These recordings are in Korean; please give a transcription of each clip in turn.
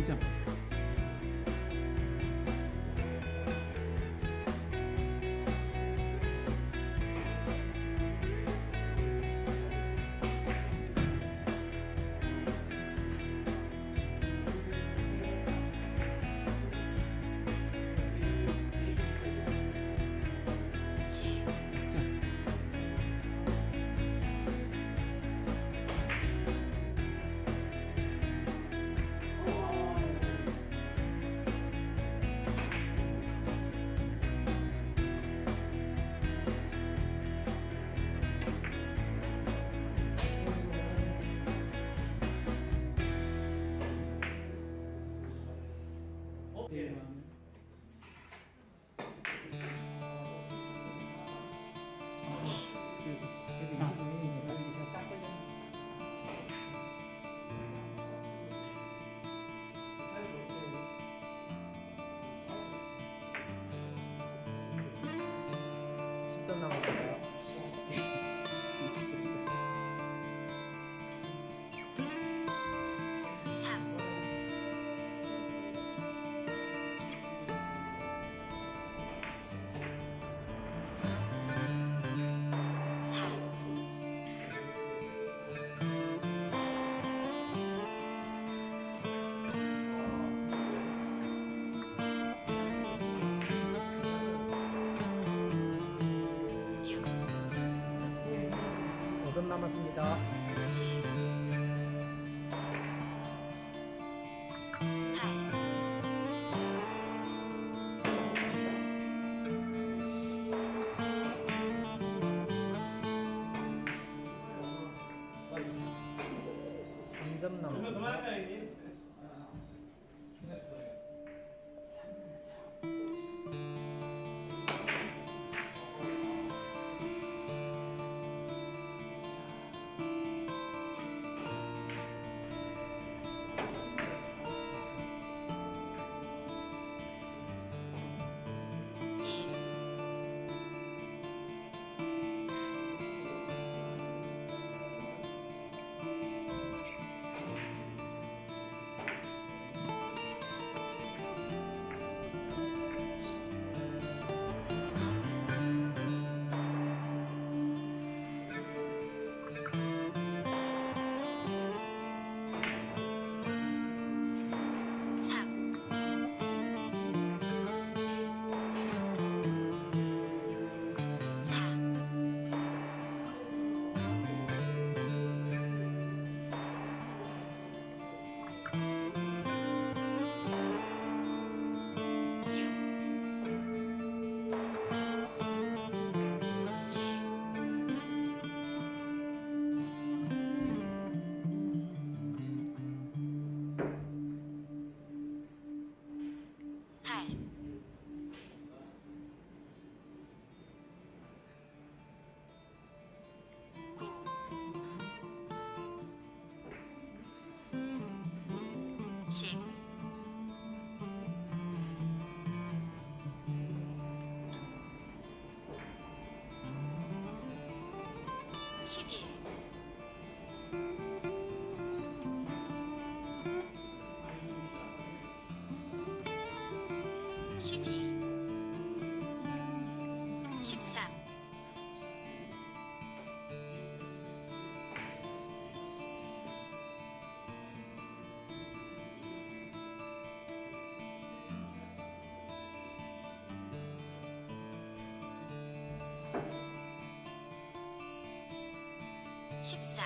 3점. 자, 남았습니다. 삼점 남았습 区别 니다.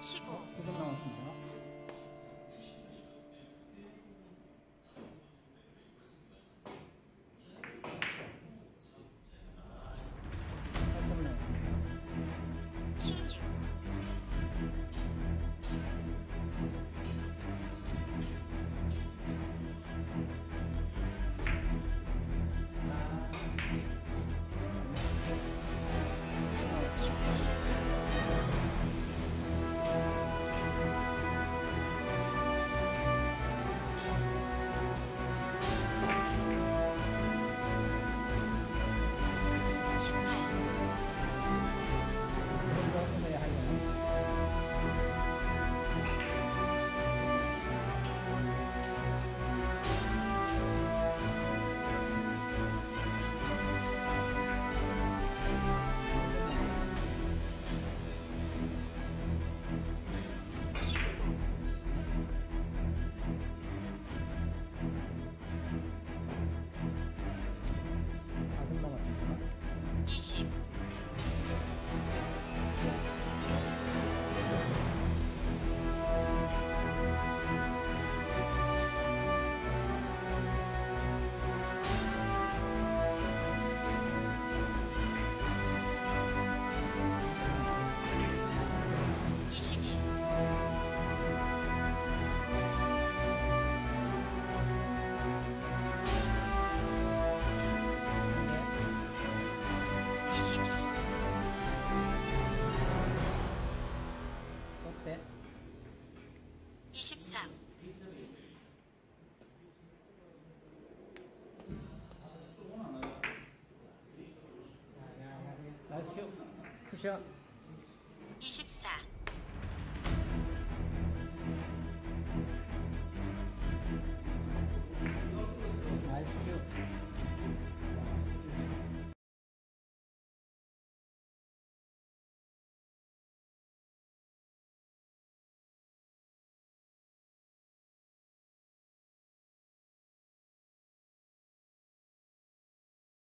쉬고 9점 남았습니다. 나이스 큐. 푸샷 24, 나이스 큐.